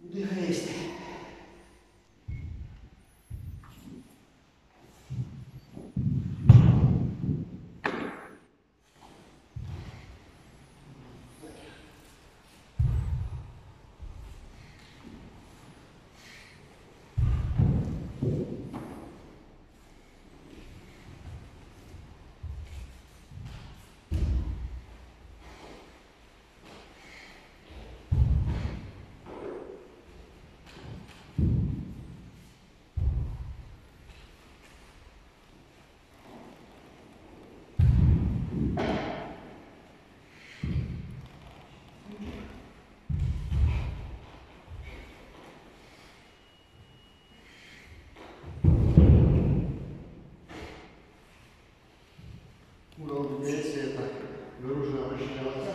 Дихай. urodzenie tak różne oświaty.